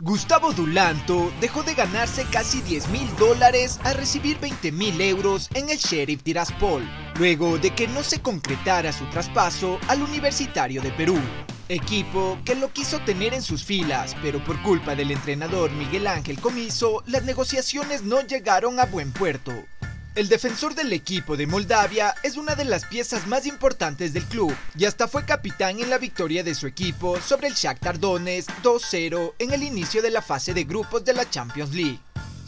Gustavo Dulanto dejó de ganarse casi 10 mil dólares a recibir 20 mil euros en el Sheriff Tiraspol, luego de que no se concretara su traspaso al Universitario de Perú. Equipo que lo quiso tener en sus filas, pero por culpa del entrenador Miguel Ángel Comiso, las negociaciones no llegaron a buen puerto. El defensor del equipo de Moldavia es una de las piezas más importantes del club y hasta fue capitán en la victoria de su equipo sobre el Shakhtar Donetsk 2-0 en el inicio de la fase de grupos de la Champions League.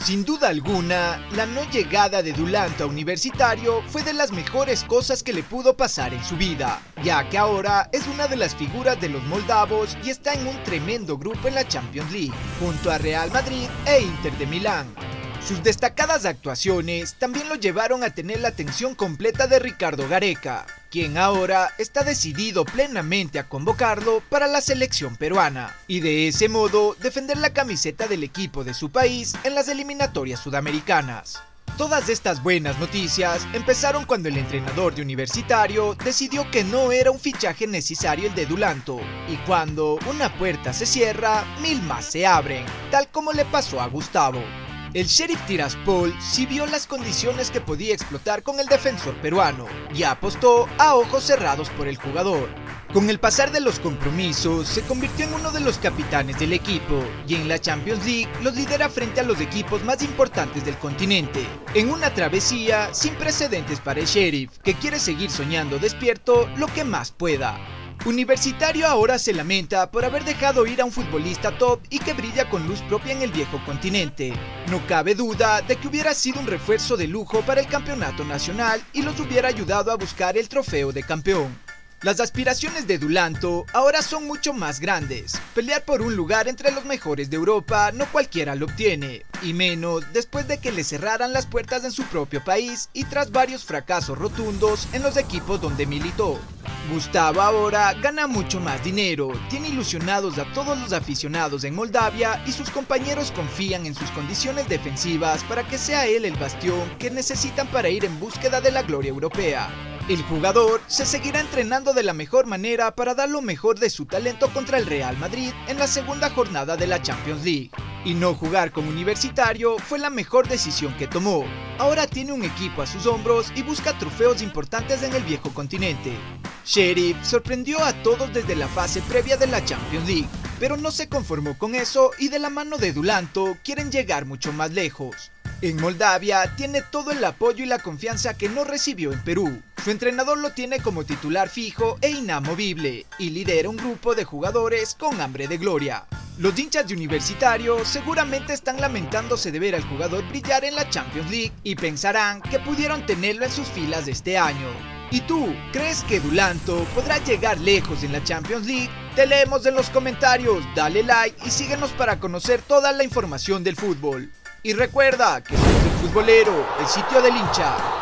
Sin duda alguna, la no llegada de Dulanto a Universitario fue de las mejores cosas que le pudo pasar en su vida, ya que ahora es una de las figuras de los moldavos y está en un tremendo grupo en la Champions League, junto a Real Madrid e Inter de Milán. Sus destacadas actuaciones también lo llevaron a tener la atención completa de Ricardo Gareca, quien ahora está decidido plenamente a convocarlo para la selección peruana y de ese modo defender la camiseta del equipo de su país en las eliminatorias sudamericanas. Todas estas buenas noticias empezaron cuando el entrenador de Universitario decidió que no era un fichaje necesario el de Dulanto, y cuando una puerta se cierra, mil más se abren, tal como le pasó a Gustavo. El Sheriff Tiraspol sí vio las condiciones que podía explotar con el defensor peruano y apostó a ojos cerrados por el jugador. Con el pasar de los compromisos, se convirtió en uno de los capitanes del equipo y en la Champions League los lidera frente a los equipos más importantes del continente, en una travesía sin precedentes para el Sheriff, que quiere seguir soñando despierto lo que más pueda. Universitario ahora se lamenta por haber dejado ir a un futbolista top y que brilla con luz propia en el viejo continente. No cabe duda de que hubiera sido un refuerzo de lujo para el campeonato nacional y los hubiera ayudado a buscar el trofeo de campeón. Las aspiraciones de Dulanto ahora son mucho más grandes. Pelear por un lugar entre los mejores de Europa no cualquiera lo obtiene, y menos después de que le cerraran las puertas en su propio país y tras varios fracasos rotundos en los equipos donde militó. Gustavo ahora gana mucho más dinero, tiene ilusionados a todos los aficionados en Moldavia y sus compañeros confían en sus condiciones defensivas para que sea él el bastión que necesitan para ir en búsqueda de la gloria europea. El jugador se seguirá entrenando de la mejor manera para dar lo mejor de su talento contra el Real Madrid en la segunda jornada de la Champions League. Y no jugar como universitario fue la mejor decisión que tomó. Ahora tiene un equipo a sus hombros y busca trofeos importantes en el viejo continente. Sheriff sorprendió a todos desde la fase previa de la Champions League, pero no se conformó con eso y de la mano de Dulanto quieren llegar mucho más lejos. En Moldavia tiene todo el apoyo y la confianza que no recibió en Perú. Su entrenador lo tiene como titular fijo e inamovible y lidera un grupo de jugadores con hambre de gloria. Los hinchas de Universitario seguramente están lamentándose de ver al jugador brillar en la Champions League y pensarán que pudieron tenerlo en sus filas este año. ¿Y tú, crees que Dulanto podrá llegar lejos en la Champions League? Te leemos en los comentarios, dale like y síguenos para conocer toda la información del fútbol. Y recuerda que somos el futbolero, el sitio del hincha.